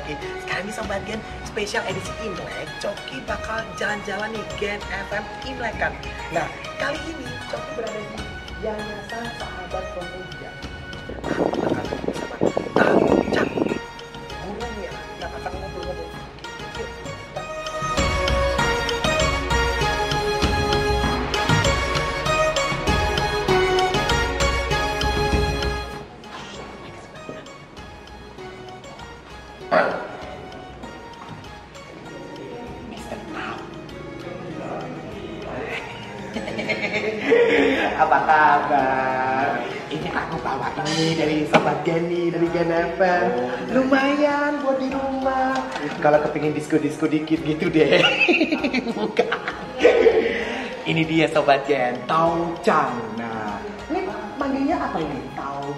Coki. Sekarang ini sobat Gen spesial edisi Imlek, Coki bakal jalan-jalan nih Gen FM Imlek kan. Nah, kali ini Coki berada di Yayasan Sahabat Pemuda. Nah, kita akan sama Geni, dari Gen FM. Lumayan buat di rumah. Kalau kepingin disko-disko dikit gitu deh. Bukan. Ini dia Sobat Gen, Tau Chang. Nah, ini manggilnya apa ini? Tau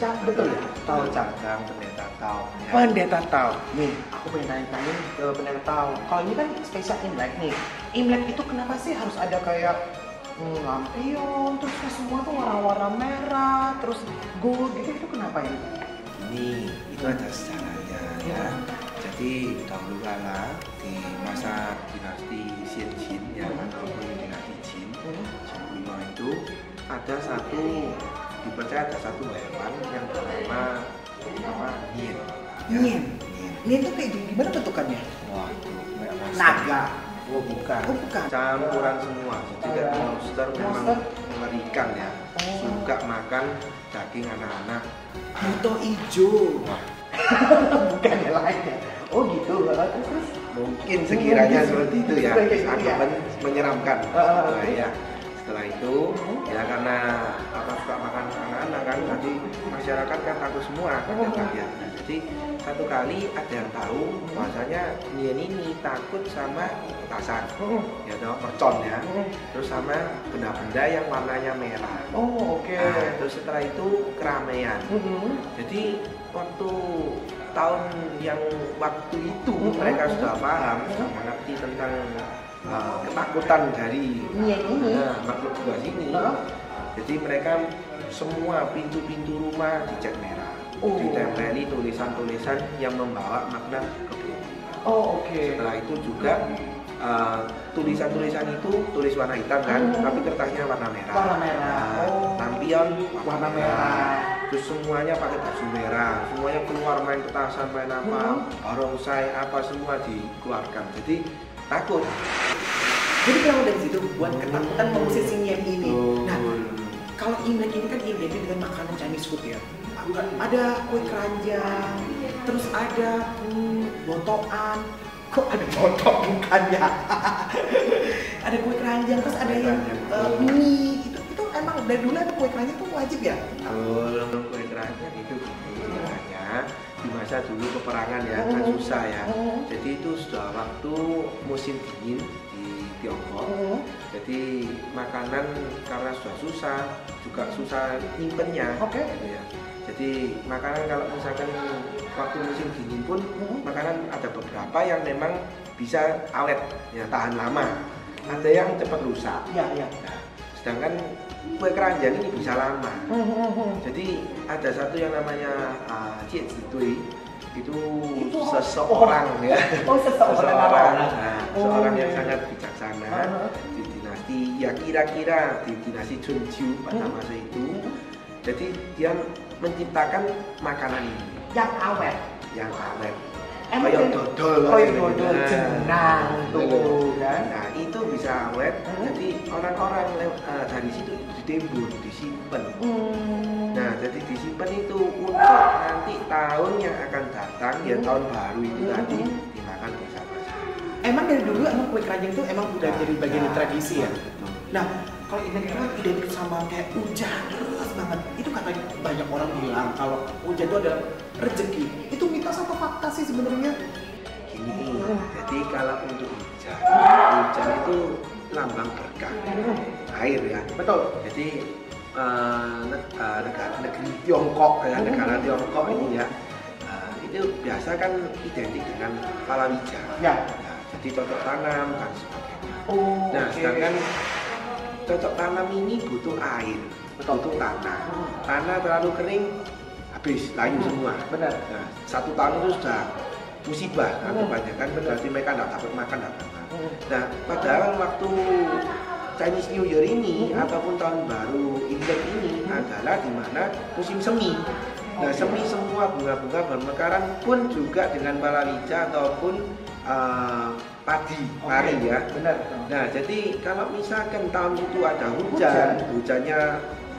Chang, betul ya? Tau Chang. Kang pendeta tahu. Ya. Pendeta Tau. Nih, aku pengen nanya-nanya ke Pendeta Tau. Kalau ini kan spesial Imlek nih. Imlek itu kenapa sih harus ada kayak hmm, lampion, terus kayak semua tuh warna-warna merah, terus gold gitu, itu kenapa ya? Ini itu ada sejarahnya ya. Jadi dahulu kala di masa dinasti Xin Jin ya ataupun dinasti Jin kuno itu ada satu dipercaya ada satu hewan yang bernama apa Nien. Ya. Nien. Nien. Ini tuh kayak gimana bentukannya? Wah, itu. Naga. Oh bukan. Oh, bukan. Campuran semua. Jadi Oh. monster memang Monster. mengerikan ya. Oh. Suka makan daging anak-anak. Buto ijo. Wah, bukan yang lain ya? Oh gitu. Terus mungkin sekiranya seperti itu ya. Agak ya. men- menyeramkan. Ah. Nah, ya. Setelah itu ya karena apa suka makan anak-anak kan, jadi masyarakat kan takut semua kan ya. Nah, jadi satu kali ada yang tahu bahwasanya Nien ini takut sama petasan, ya toh mercon ya. Terus sama benda-benda yang warnanya merah. Oh oke. Nah, terus setelah itu keramaian. Mhm. Jadi waktu tahun yang waktu itu Mhm. mereka sudah paham, sudah mengerti tentang uh, ketakutan dari ini. uh, makhluk buas ini. Heeh. Jadi mereka semua pintu-pintu rumah dicat merah, Oh. ditempeli tulisan-tulisan yang membawa makna kebaikan. Oh oke. Setelah itu juga uh, tulisan-tulisan itu tulis warna hitam kan, Mhm. tapi kertasnya warna merah. Warna merah. Nah, Oh. lampion Warna merah. Terus semuanya pakai baju merah, semuanya keluar main petasan, main apa, Mhm. barongsai apa semua dikeluarkan. Jadi takut. Jadi kalau dari situ buat ketakutan mengusir si Nien ini. Nah, Betul. kalau Imlek ini kan identik dengan makanan Chinese food ya. Ada kue keranjang, terus ada hmm, botoan. Kok ada botok bukan ya? ada kue keranjang, terus ada yang eh, mie. Itu itu emang dari dulu ada kue keranjang tuh wajib ya? Kalau kue keranjang itu sebenarnya di masa dulu peperangan ya kan Mhm. susah ya. Mhm. Jadi itu sudah waktu musim dingin di Tiongkok. Mhm. Jadi makanan karena sudah susah juga susah nyimpennya. Oke. gitu ya. Jadi makanan kalau misalkan waktu musim dingin pun makanan ada beberapa yang memang bisa awet ya tahan lama. Ada yang cepat rusak. Iya, iya. Nah, sedangkan kue keranjang ini bisa lama. Mhm. Jadi ada satu yang namanya uh, Cie Zitui itu, Itu seseorang ya Oh, seseorang. seseorang nah, Oh. seorang yang sangat bijaksana Uh-huh. di dinasti ya kira-kira di dinasti Chunju pada Hmm. masa itu jadi dia menciptakan makanan ini Yang awet. yang awet Emang kayak dodol Kayak dodol Nah, jenang tuh kan. nah itu bisa awet Hmm. jadi orang-orang eh, dari situ ditimbun disimpan Hmm. Nah, jadi disimpan itu untuk nanti tahun yang akan datang, ya Hmm. tahun baru itu Hmm. tadi dimakan bersama-sama. Emang dari dulu emang kue keranjang tuh emang udah Nah, jadi bagian nah, tradisi ya. betul. Nah, kalau ini kan identik sama kayak hujan deras banget. Itu katanya banyak orang bilang kalau hujan itu adalah rezeki. Itu mitos atau fakta sih sebenarnya? Gini, Hmm. jadi kalau untuk hujan, hujan itu lambang berkah air ya. Betul. Jadi eh, ne- eh, negara negeri Tiongkok ya, Hmm. negara Tiongkok ini ya, eh, itu biasa kan identik dengan palawija. Ya. Nah, jadi cocok tanam dan sebagainya. Oh, Nah, oke. sedangkan cocok tanam ini butuh air, Betul. butuh tanah. Hmm. Tanah terlalu kering, habis layu Hmm. semua. Benar. Nah, satu tahun itu sudah musibah nah, Hmm. kebanyakan berarti mereka nggak dapat makan dapat. Hmm. Nah, padahal waktu Chinese New Year ini Hmm. ataupun tahun baru Imlek ini adalah di mana musim semi. Nah, semi semua bunga-bunga bermekaran pun juga dengan palawija ataupun eh, padi, pari ya. Benar. Nah, jadi kalau misalkan tahun itu ada Hujan. hujan, hujannya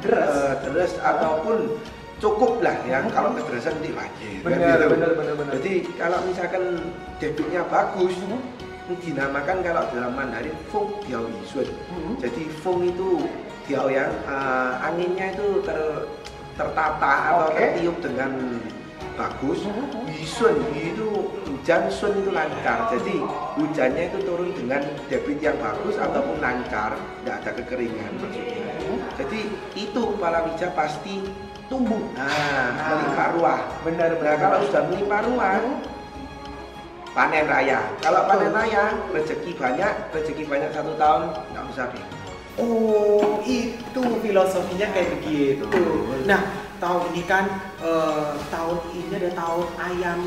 Deras. eh, deras ataupun cukup lah ya. Hmm. Kalau kederasan nanti banjir. kan Benar, gitu. benar, benar, benar. Jadi kalau misalkan debitnya bagus, Hmm. dinamakan kalau dalam Mandarin Feng Diao Yisun. Hmm. Jadi Feng itu Diao ya, eh, anginnya itu ter, tertata atau Oke. tertiup dengan bagus. Hmm. Yisun itu hujan, sun itu lancar. Jadi hujannya itu turun dengan debit yang bagus ataupun lancar, tidak ada kekeringan maksudnya. Jadi itu palawija pasti Tumbuh. nah, Ah. melimpah ruah. Benar, Nah benar. kalau sudah melimpah ruah, panen raya. Kalau panen raya, rezeki banyak, rezeki banyak satu tahun, nggak usah bingung. Oh, itu filosofinya kayak begitu. Nah, tahun ini kan eh, tahun ini ada tahun ayam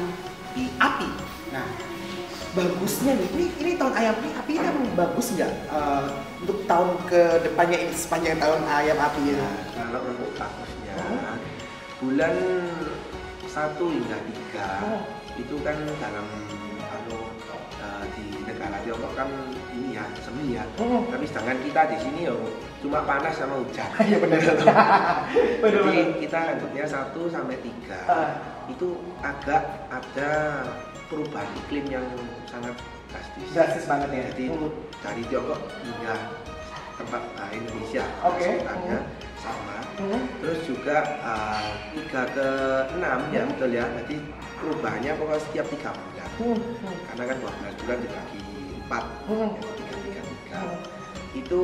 i- api. Nah, bagusnya nih, ini, ini tahun ayam api, api ini emang bagus nggak eh, untuk tahun ke depannya ini sepanjang tahun ayam api ini? Nah, kalau untuk bagusnya, Oh. bulan 1 hingga 3 Oh. itu kan dalam anu, eh, di negara Tiongkok kan ini ya semi ya. Oh. Tapi sedangkan kita di sini ya cuma panas sama hujan. Iya benar. Jadi kita anggapnya 1 sampai 3 Ah. itu agak ada perubahan iklim yang sangat drastis. Drastis banget ya. Jadi Hmm. dari Tiongkok hingga tempat ah, Indonesia Oke. sekitarnya sama. Hmm. Terus juga tiga ke enam ya Hmm. betul ya. Jadi perubahannya pokoknya setiap tiga bulan. Hmm. Hmm. Karena kan 12 bulan dibagi empat, Hmm. ya, tiga tiga tiga. Hmm. Itu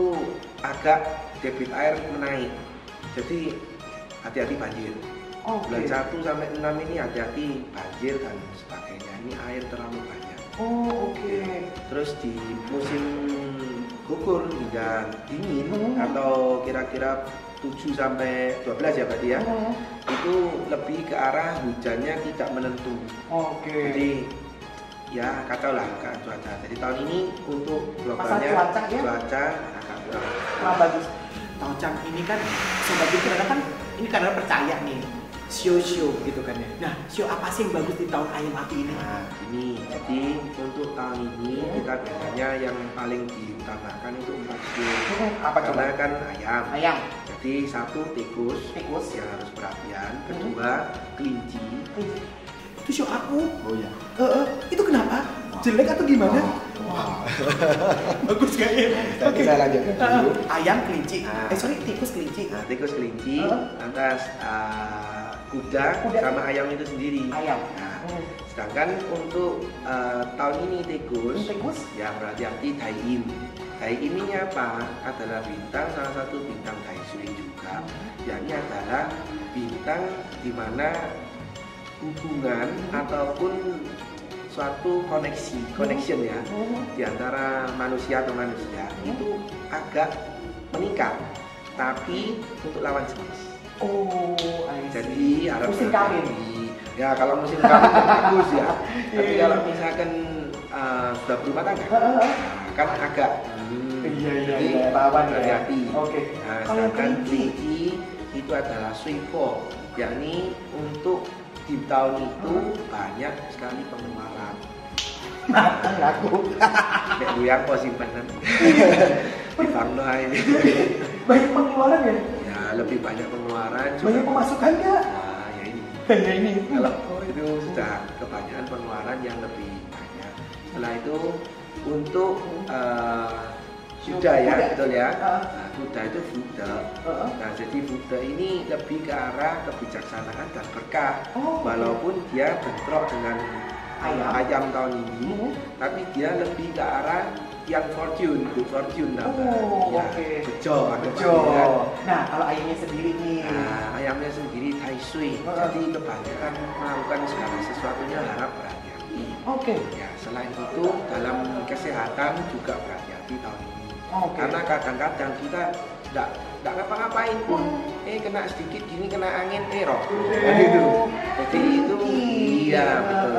agak debit air menaik. Jadi hati-hati banjir. Oke. Bulan 1 sampai 6 ini hati-hati banjir dan sebagainya. Ini air terlalu banyak. Oh, oke. Terus di musim gugur hingga dingin Hmm. atau kira-kira 7 sampai 12 ya berarti ya. Hmm. Itu lebih ke arah hujannya tidak menentu. Oke. Jadi ya kacau lah keadaan cuaca. Jadi tahun ini untuk globalnya cuaca ya? cuaca agak kurang. Kurang bagus. Tahu Cang, ini kan itu kadang kan ini karena percaya nih show-show gitu kan ya. Nah, show apa sih yang bagus di tahun ayam api ini? Nah, ini jadi untuk tahun ini kita biasanya yang paling diutamakan itu empat show. Hmm, apa coba? Karena kan ayam. Ayam, Jadi satu tikus tikus, yang harus perhatian, Hmm. kedua kelinci. itu show aku. Oh iya. Eh, eh, itu kenapa? Jelek atau gimana? Bagus kayaknya. Nanti saya lanjutkan dulu. Eh, ayam kelinci. Ah. Eh sorry, tikus kelinci. Nah, tikus kelinci, Heeh. lantas uh, kuda, Kuda. sama ayam itu sendiri. Ayam. Nah, Hmm. sedangkan untuk uh, tahun ini tikus, Tikus? ya berarti arti Daiin. Daiin ini apa? Adalah bintang salah satu bintang Daisui juga. yakni adalah bintang di mana hubungan ataupun suatu koneksi, connection ya Hmm. di antara manusia atau manusia itu agak meningkat. Tapi untuk lawan jenis. Oh. Jadi harap Musim kawin. Ya kalau musim kawin kan bagus ya. Tapi Iya. kalau misalkan uh, sudah berumah tangga, nah, kan agak hmm, Iya, iya, jadi iya, rawan ya. Oke. Nah, sedangkan kelinci itu adalah suipo, yakni untuk di tahun itu banyak sekali pengeluaran. Matang aku. Nek buyang kok simpanan. di bank doa ini. Banyak pengeluaran ya? Ya lebih banyak pengeluaran. Banyak juga- pemasukan nggak? Nah, ya ini. Kayak ini. Kalau itu sudah kebanyakan pengeluaran yang lebih banyak. Setelah itu untuk eh, ya, Kuda. betul ya. Nah, kuda itu Buddha. Nah, jadi Buddha ini lebih ke arah kebijaksanaan dan berkah. Oh. Walaupun dia bentrok dengan Ayam. ayam tahun ini, Mhm. tapi dia lebih ke arah yang fortune, good fortune namanya. Oh, Ya, oke. bejo, Bejo. panggilan. Nah, kalau ayamnya sendiri nih. Nah, ayamnya sendiri Tai Sui. Heeh. Jadi kebanyakan melakukan segala sesuatunya harap berhati-hati. Oke. Ya, selain itu dalam kesehatan juga berhati-hati tahun ini. Oke. Karena kadang-kadang kita nggak nggak ngapa-ngapain pun eh kena sedikit gini kena angin eh roh Aduh. jadi itu iya betul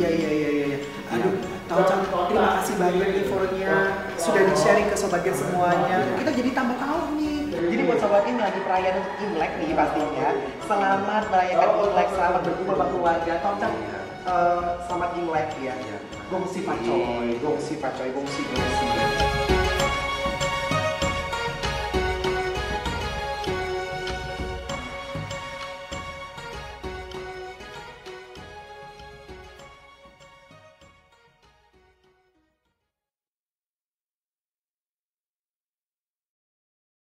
Iya iya iya iya. Aduh, tahu terima kasih banyak infonya sudah di-sharing ke sobatnya semuanya. Kita jadi tambah tahu nih. Jadi buat sobat ini lagi perayaan untuk Imlek nih pastinya. Selamat merayakan Imlek, selamat berkumpul sama keluarga. Tahu Cang, eh, selamat Imlek ya. Iya. Gongsi pacoy, gongsi pacoy, gongsi gongsi.